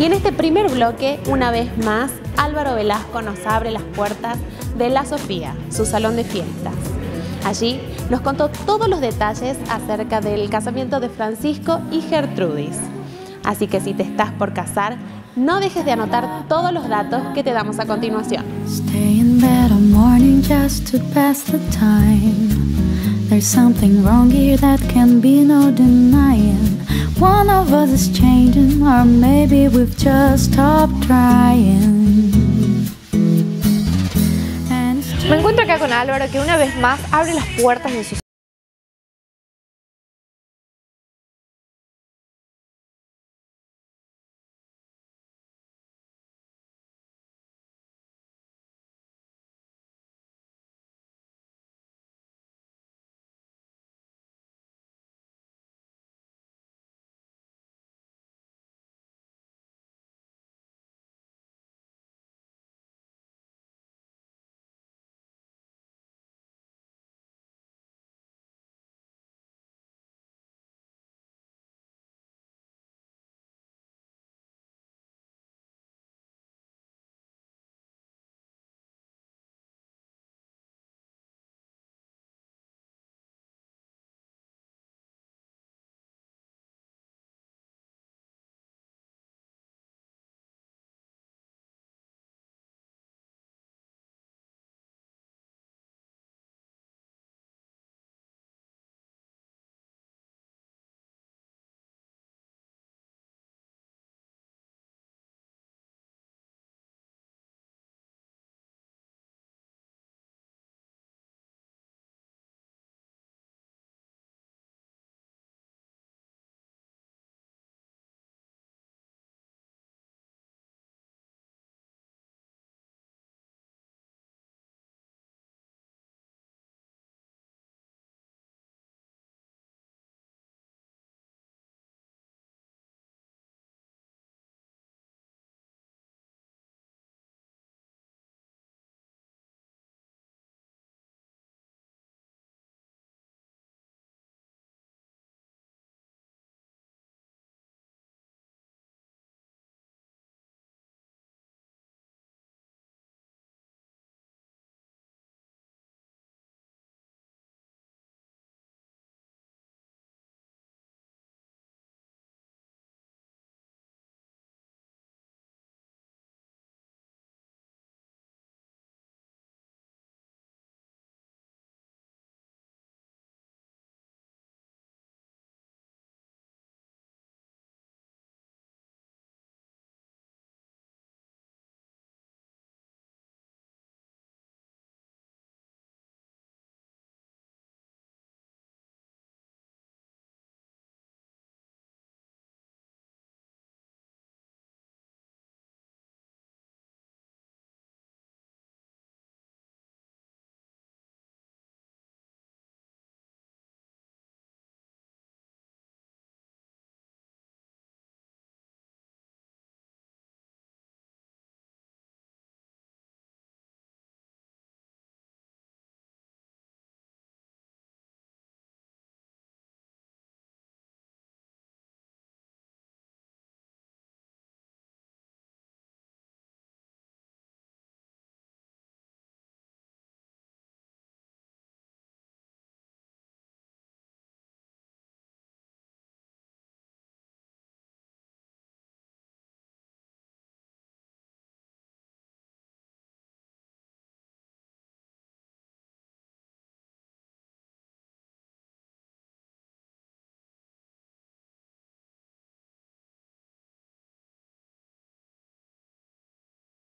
Y en este primer bloque, una vez más, Álvaro Velasco nos abre las puertas de La Sofía, su salón de fiestas. Allí nos contó todos los detalles acerca del casamiento de Francisco y Gertrudis. Así que si te estás por casar, no dejes de anotar todos los datos que te damos a continuación. There's something wrong here that can be no denying. One of us is changing, or maybe we've just stopped trying. Me encuentro acá con Álvaro que una vez más abre las puertas de su